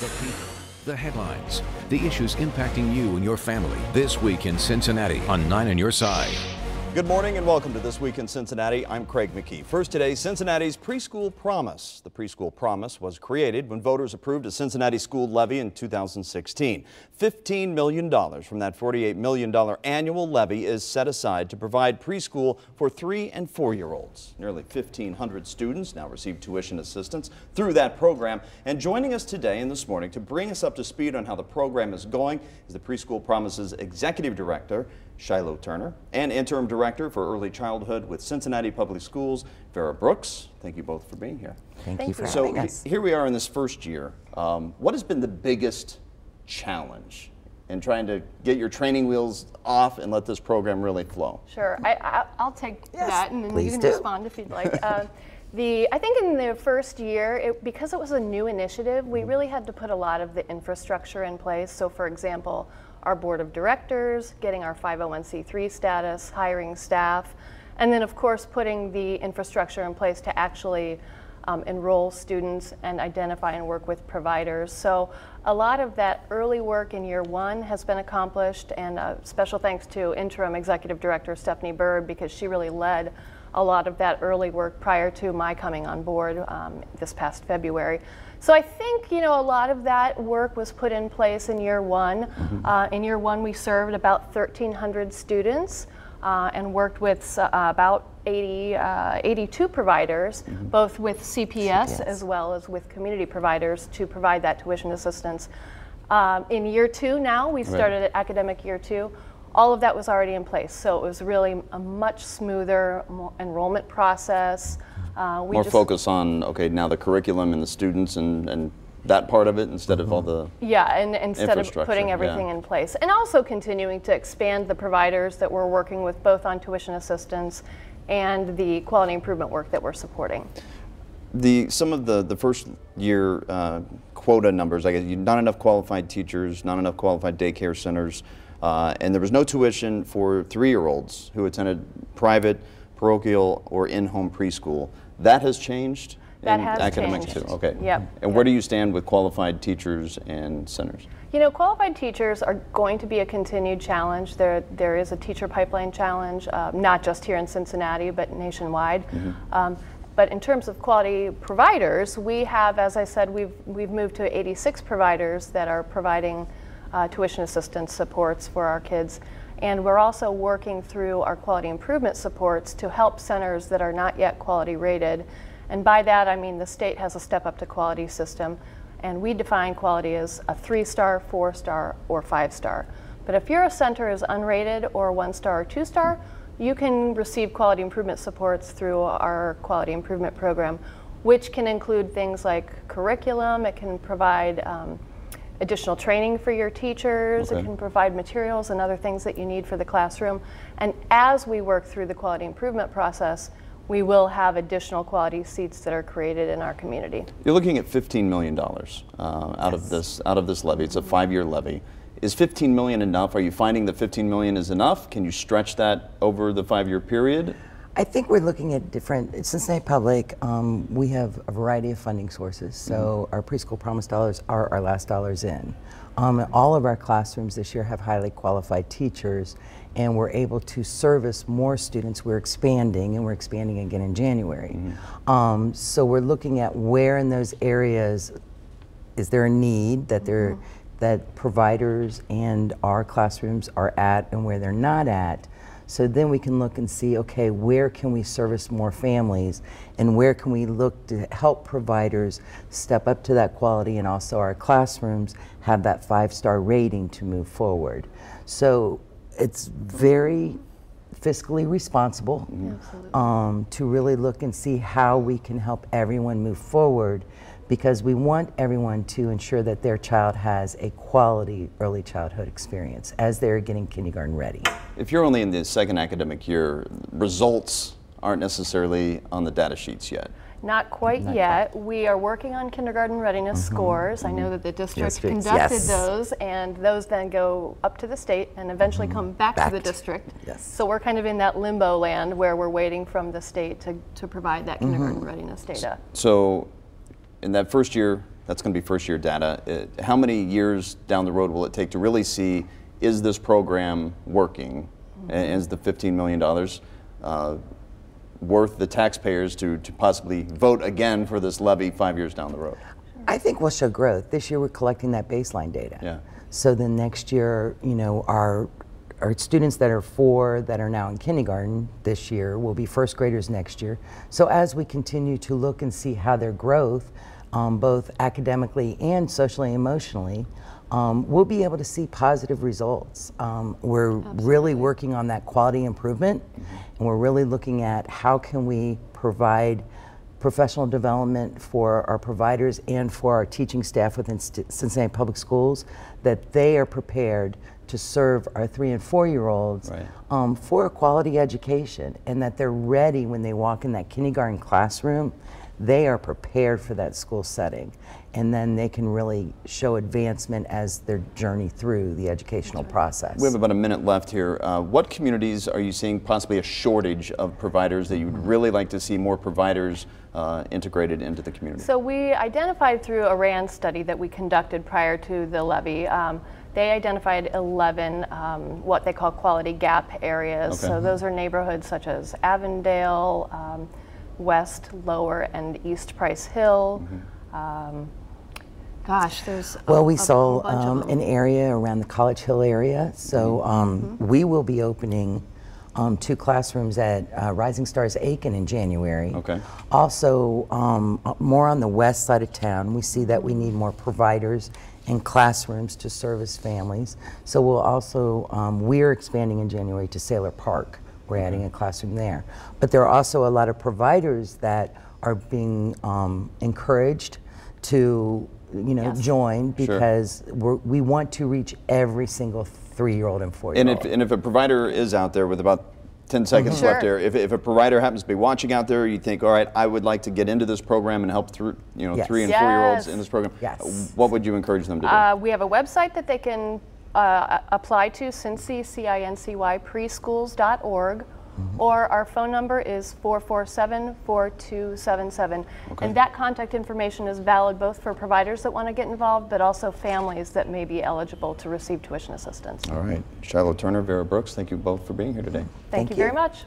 The people, the headlines, the issues impacting you and your family. This week in Cincinnati on 9 on your side. Good morning and welcome to This Week in Cincinnati. I'm Craig McKee. First today, Cincinnati's Preschool Promise. The Preschool Promise was created when voters approved a Cincinnati school levy in 2016. $15 million from that $48 million annual levy is set aside to provide preschool for three and four year olds. Nearly 1,500 students now receive tuition assistance through that program. And joining us today and this morning to bring us up to speed on how the program is going is the Preschool Promise's Executive Director, Shiloh Turner, and Interim Director for Early Childhood with Cincinnati Public Schools, Vera Brooks. Thank you both for being here. Thank, Thank you for. So having us. So here we are in this first year. Um, what has been the biggest challenge in trying to get your training wheels off and let this program really flow? Sure, I, I, I'll take Yes, that, and then you can do. respond if you'd like. Uh, the I think in the first year, it, because it was a new initiative, we really had to put a lot of the infrastructure in place. So, for example, our board of directors, getting our 501c3 status, hiring staff, and then of course putting the infrastructure in place to actually um, enroll students and identify and work with providers. So a lot of that early work in year one has been accomplished, and uh, special thanks to interim executive director Stephanie Bird because she really led a lot of that early work prior to my coming on board um, this past February. So I think you know a lot of that work was put in place in year one. Uh, in year one, we served about 1,300 students uh, and worked with uh, about 80, uh, 82 providers, both with CPS, CPS. as well as with community providers to provide that tuition assistance. Um, in year two now, we started at academic year two. All of that was already in place, so it was really a much smoother mo- enrollment process. Uh, we More just- focus on, okay, now the curriculum and the students and, and that part of it instead of all the Yeah, and instead of Infrastructure, putting yeah. everything in place. And also continuing to expand the providers that we're working with both on tuition assistance and the quality improvement work that we're supporting. The some of the the first year uh, quota numbers, I guess, you, not enough qualified teachers, not enough qualified daycare centers, uh, and there was no tuition for three-year-olds who attended private, parochial, or in-home preschool. That has changed. That in has academic changed. too. Okay. Yep, And where do you stand with qualified teachers and centers? You know, qualified teachers are going to be a continued challenge. There, there is a teacher pipeline challenge, uh, not just here in Cincinnati, but nationwide. Um, but in terms of quality providers, we have, as I said, we've, we've moved to 86 providers that are providing uh, tuition assistance supports for our kids. And we're also working through our quality improvement supports to help centers that are not yet quality rated. And by that, I mean the state has a step up to quality system, and we define quality as a three star, four star, or five star. But if your center is unrated or one star or two star, you can receive quality improvement supports through our quality improvement program, which can include things like curriculum, it can provide um, additional training for your teachers, Okay. it can provide materials and other things that you need for the classroom. And as we work through the quality improvement process, we will have additional quality seats that are created in our community. You're looking at $15 million uh, out of this out of this levy. It's a five-year levy. Is 15 million enough? Are you finding that 15 million is enough? Can you stretch that over the five-year period? I think we're looking at different, at Cincinnati Public, um, we have a variety of funding sources. So our preschool promise dollars are our last dollars in. Um, all of our classrooms this year have highly qualified teachers, and we're able to service more students. We're expanding, and we're expanding again in January. Um, so we're looking at where in those areas is there a need that there that providers and our classrooms are at and where they're not at so then we can look and see okay where can we service more families? And where can we look to help providers step up to that quality and also our classrooms have that five star rating to move forward? So it's very fiscally responsible um, to really look and see how we can help everyone move forward because we want everyone to ensure that their child has a quality early childhood experience as they're getting kindergarten ready. If you're only in the second academic year, results aren't necessarily on the data sheets yet. Not quite yet. We are working on kindergarten readiness mm-hmm. scores. I know mm-hmm. that the district Districts, conducted yes. those, and those then go up to the state and eventually mm-hmm. come back, Back to the district. yes. So we're kind of in that limbo land where we're waiting from the state to, to provide that kindergarten readiness data. So, in that first year, That's going to be first year data. Uh, how many years down the road will it take to really see is this program working? And is the $15 million uh, worth the taxpayers to, to possibly vote again for this levy five years down the road? I think we'll show growth. This year we're collecting that baseline data. Yeah. So then next year, you know, our our students that are four that are now in kindergarten this year will be first graders next year. So as we continue to look and see how their growth, um, both academically and socially emotionally, um, we'll be able to see positive results. Um, we're really working on that quality improvement, and we're really looking at how can we provide professional development for our providers and for our teaching staff within St- Cincinnati Public Schools that they are prepared to serve our three and four year olds Right. um, for a quality education and that they're ready when they walk in that kindergarten classroom. They are prepared for that school setting, and then they can really show advancement as their journey through the educational process. We have about a minute left here. Uh, what communities are you seeing possibly a shortage of providers that you would really like to see more providers uh, integrated into the community? So we identified through a RAND study that we conducted prior to the levy. Um, they identified 11 um, what they call quality gap areas. Okay. So those are neighborhoods such as Avondale, um, West, Lower, and East Price Hill. Um, Gosh, there's a, Well, we a saw bunch of um, them. an area around the College Hill area, so um, we will be opening um, two classrooms at uh, Rising Stars Aiken in January. Okay. Also, um, uh, more on the west side of town, we see that we need more providers and classrooms to service families. So we'll also, um, we're expanding in January to Sayler Park. We're adding a classroom there. But there are also a lot of providers that are being um, encouraged to, you know, Yes. join because we're, we want to reach every single three-year-old and And four-year-old. if, and if a provider is out there with about 10 seconds left Sure. there, if, if a provider happens to be watching out there, you think, all right, I would like to get into this program and help through, you know, Yes. three and four year olds in this program, Yes. what would you encourage them to do? Uh, we have a website that they can uh, apply to, Cincy, C-I-N-C-Y, preschools.org, or our phone number is 447-4277. And that contact information is valid both for providers that want to get involved, but also families that may be eligible to receive tuition assistance. all right. Shiloh Turner, Vera Brooks, thank you both for being here today. Thank, Thank you very you. much.